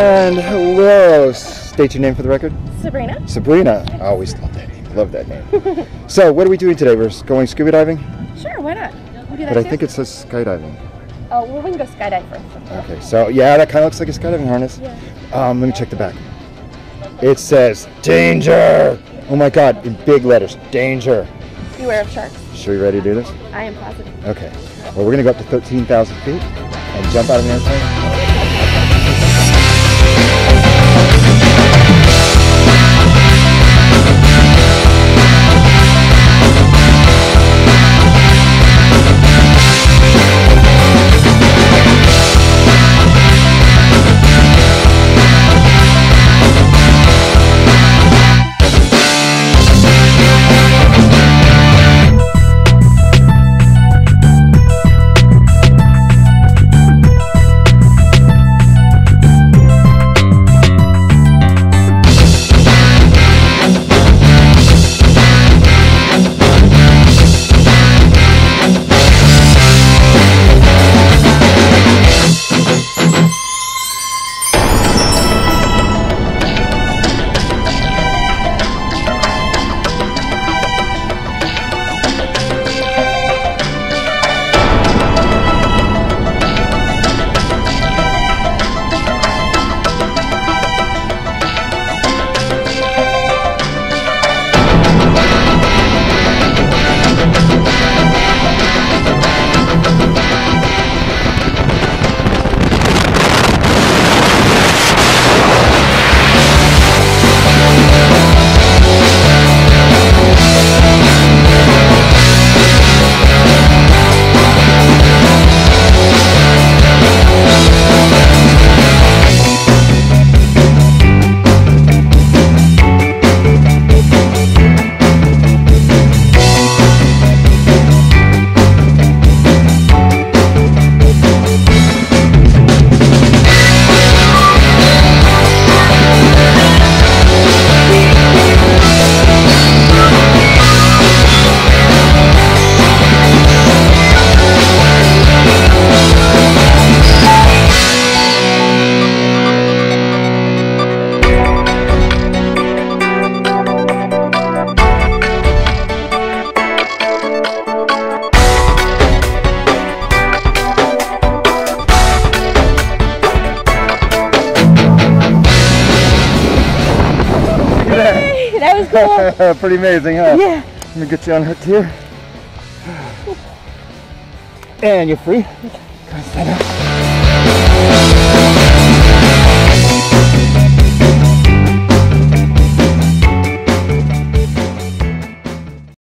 And hello. State your name for the record. Sabrina? Sabrina. I always love that name. Love that name. so, what are we doing today? We're going scuba diving, Sure, why not? We'll but I think it says skydiving. Oh, well, we can go skydive first. Okay, so yeah, that kind of looks like a skydiving harness. Yeah. Um, let me check the back. It says danger. Oh my God, in big letters, danger. Beware of sharks. So you ready to do this? I am positive. Okay. Well, we're gonna go up to 13,000 feet and jump out of an airplane. That was cool. Pretty amazing, huh? yeah. Let me get you unhooked here. And you're free. Come on, stand up.